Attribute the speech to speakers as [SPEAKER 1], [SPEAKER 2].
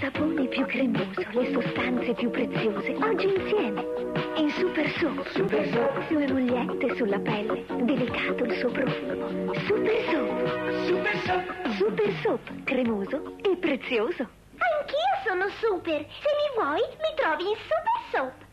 [SPEAKER 1] sapone più cremoso, le sostanze più preziose, oggi insieme. In Super Soap.
[SPEAKER 2] Super Soap.
[SPEAKER 1] Due mogliette sulla pelle, delicato il suo profumo. Super Soap.
[SPEAKER 2] Super Soap.
[SPEAKER 1] Super Soap, cremoso e prezioso.
[SPEAKER 3] Anch'io sono super. Se mi vuoi, mi trovi in Super Soap.